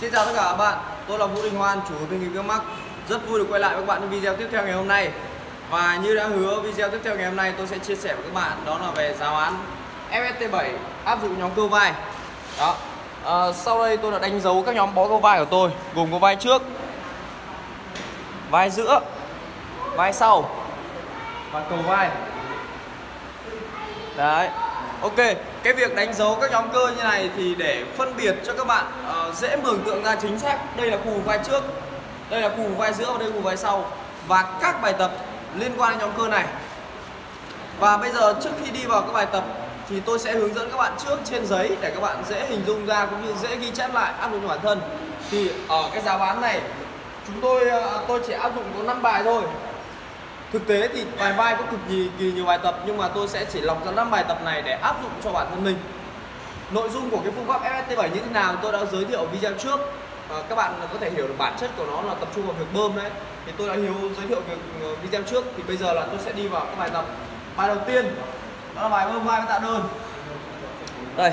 Xin chào tất cả các bạn, tôi là Vũ Đình Hoan, chủ tình hình gương mắc. Rất vui được quay lại với các bạn trong video tiếp theo ngày hôm nay. Và như đã hứa video tiếp theo ngày hôm nay tôi sẽ chia sẻ với các bạn đó là về giáo án FST7 áp dụng nhóm cơ vai. Đó. À, Sau đây tôi đã đánh dấu các nhóm bó cơ vai của tôi Gồm có vai trước Vai giữa Vai sau Và cầu vai. Đấy. Ok, cái việc đánh dấu các nhóm cơ như này thì để phân biệt cho các bạn uh, dễ mường tượng ra chính xác đây là khu vai trước, đây là khu vai giữa và đây là khu vai sau và các bài tập liên quan đến nhóm cơ này. Và bây giờ trước khi đi vào các bài tập thì tôi sẽ hướng dẫn các bạn trước trên giấy để các bạn dễ hình dung ra cũng như dễ ghi chép lại áp dụng cho bản thân. Thì ở cái giáo án này chúng tôi uh, tôi chỉ áp dụng có 5 bài thôi Thực tế thì bài vai có cực kỳ, kỳ nhiều bài tập nhưng mà tôi sẽ chỉ lọc ra năm bài tập này để áp dụng cho bản thân mình. Nội dung của cái phương pháp FST7 như thế nào tôi đã giới thiệu video trước. À, các bạn có thể hiểu được bản chất của nó là tập trung vào việc bơm đấy. Thì tôi đã hiểu giới thiệu việc ờ, video trước thì bây giờ là tôi sẽ đi vào các bài tập. Bài đầu tiên đó là bài bơm vai với tạ đơn. Đây.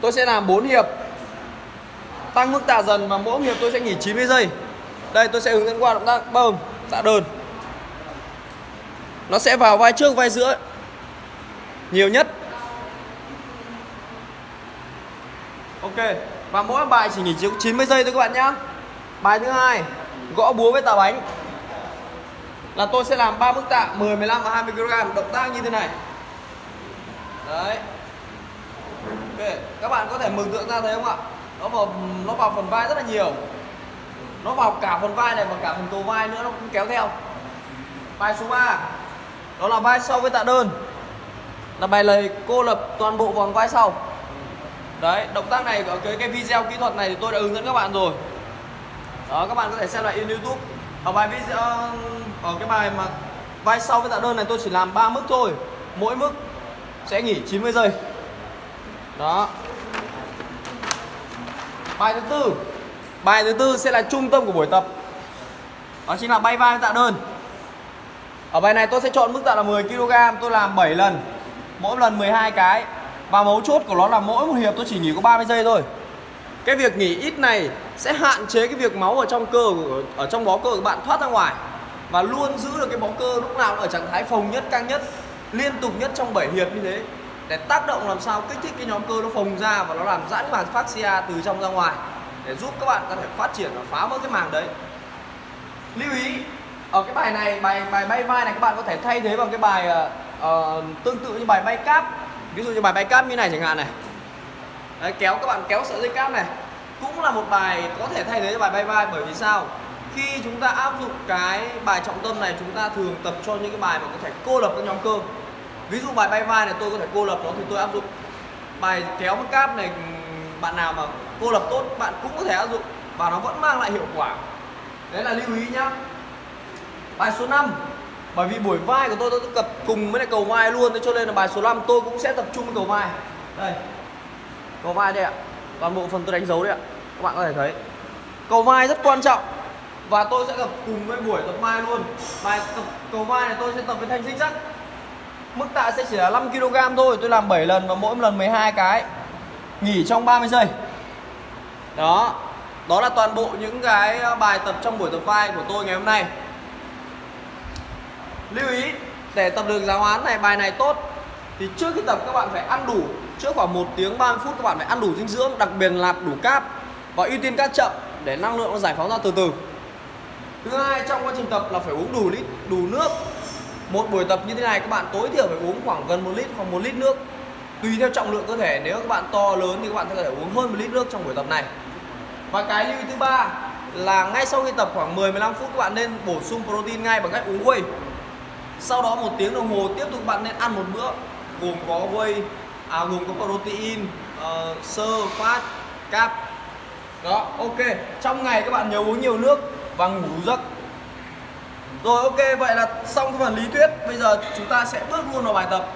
Tôi sẽ làm 4 hiệp. Tăng mức tạ dần và mỗi hiệp tôi sẽ nghỉ 90 giây. Đây tôi sẽ hướng dẫn qua động tác bơm tạ đơn nó sẽ vào vai trước, vai giữa. Nhiều nhất. Ok, và mỗi bài chỉ nghỉ 90 giây thôi các bạn nhá. Bài thứ hai, gõ búa với tạ bánh. Là tôi sẽ làm ba mức tạ 10 15 và 20 kg động tác như thế này. Đấy. Ok, các bạn có thể mường tượng ra thấy không ạ? Nó vào nó vào phần vai rất là nhiều. Nó vào cả phần vai này và cả phần cầu vai nữa, nó cũng kéo theo. Bài số 3 đó là vai sau với tạ đơn. Là bài lời cô lập toàn bộ vòng vai sau. Đấy, động tác này ở cái cái video kỹ thuật này thì tôi đã hướng dẫn các bạn rồi. Đó, các bạn có thể xem lại trên youtube. Ở bài video ờ, ở cái bài mà vai sau với tạ đơn này tôi chỉ làm 3 mức thôi. Mỗi mức sẽ nghỉ 90 giây. Đó. Bài thứ tư. Bài thứ tư sẽ là trung tâm của buổi tập. Đó chính là bay vai tạ đơn ở bài này tôi sẽ chọn mức tạ là 10 kg Tôi làm 7 lần. Mỗi lần 12 cái. Và mấu chốt của nó là mỗi một hiệp tôi chỉ nghỉ có 30 giây thôi. Cái việc nghỉ ít này sẽ hạn chế cái việc máu ở trong cơ Ở trong bó cơ của bạn thoát ra ngoài. Và luôn giữ được cái bó cơ lúc nào ở trạng thái phồng nhất, căng nhất Liên tục nhất trong 7 hiệp như thế. Để tác động làm sao kích thích cái nhóm cơ nó phồng ra Và nó làm giãn màng fascia từ trong ra ngoài. Để giúp các bạn có thể phát triển và phá vỡ cái màng đấy. Lưu ý ở cái bài này bài bài bay vai này các bạn có thể thay thế bằng cái bài uh, tương tự như bài bay cáp. Ví dụ như bài bay cáp như này chẳng hạn này. Đấy, kéo các bạn kéo sợi dây cáp này. Cũng là một bài có thể thay thế cho bài bay vai bởi vì sao? Khi chúng ta áp dụng cái bài trọng tâm này chúng ta thường tập cho những cái bài mà có thể cô lập các nhóm cơ. Ví dụ bài bay vai này tôi có thể cô lập nó thì tôi áp dụng. Bài kéo một cáp này bạn nào mà cô lập tốt bạn cũng có thể áp dụng và nó vẫn mang lại hiệu quả. Đấy là lưu ý nhá. Bài số 5 Bởi vì buổi vai của tôi tôi tập cùng với lại cầu vai luôn Cho nên là bài số 5 tôi cũng sẽ tập trung với cầu vai. Đây. Cầu vai đây ạ. Toàn bộ phần tôi đánh dấu đây ạ. Các bạn có thể thấy. Cầu vai rất quan trọng. Và tôi sẽ tập cùng với buổi tập vai luôn. Bài tập, cầu vai này tôi sẽ tập với thanh xích sắt Mức tạ sẽ chỉ là 5 kg thôi. Tôi làm 7 lần và mỗi lần 12 cái. Nghỉ trong 30 giây. Đó. Đó là toàn bộ những cái ờ, bài tập trong buổi tập vai của tôi ngày hôm nay lưu ý, để tập được giáo án này, bài này tốt, thì trước khi tập các bạn phải ăn đủ, trước khoảng 1 tiếng 30 phút các bạn phải ăn đủ dinh dưỡng, đặc biệt là đủ cáp và ưu tiên cáp chậm để năng lượng nó giải phóng ra từ từ. Thứ hai, trong quá trình tập là phải uống đủ lít, đủ nước. Một buổi tập như thế này các bạn tối thiểu phải uống khoảng gần một lít hoặc một lít nước. Tùy theo trọng lượng cơ thể, nếu các bạn to lớn thì các bạn có thể uống hơn một lít nước trong buổi tập này. Và cái lưu ý thứ ba là ngay sau khi tập khoảng 10 15 phút các bạn nên bổ sung protein ngay bằng cách uống whey sau đó một tiếng đồng hồ tiếp tục bạn nên ăn một bữa. Gồm có whey à, gồm có protein uh, sơ phát cáp đó ok. Trong ngày các bạn nhớ uống nhiều nước và ngủ giấc. Rồi ok vậy là xong cái phần lý thuyết. Bây giờ chúng ta sẽ bước luôn vào bài tập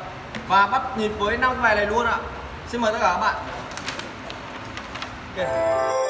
và bắt nhịp với năm bài này luôn ạ. Xin mời tất cả các bạn.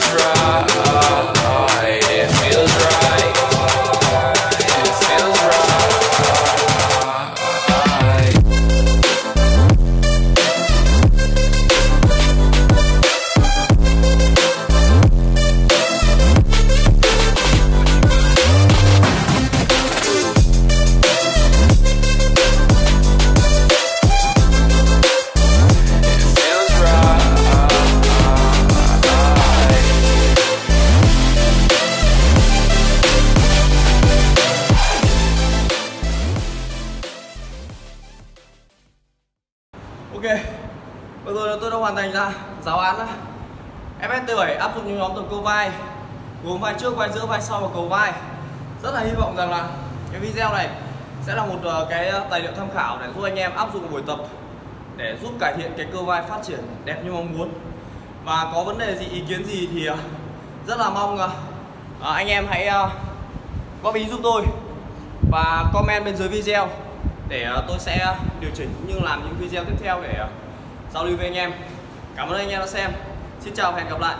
hình ra giáo án đó. FST7 áp dụng những nhóm tổng câu vai Gồm vai trước, vai giữa, vai sau và cầu vai. Rất là hy vọng rằng là cái video này sẽ là một ờ, cái ờ, tài liệu tham khảo để giúp anh em áp dụng buổi tập để giúp cải thiện cái cơ vai phát triển đẹp như mong muốn. Và có vấn đề gì ý kiến gì thì ờ, rất là mong anh em hãy góp ý giúp tôi và comment bên dưới video để tôi sẽ điều chỉnh cũng như làm những video tiếp theo để giao lưu với anh em cảm ơn anh em đã xem. Xin chào và hẹn gặp lại.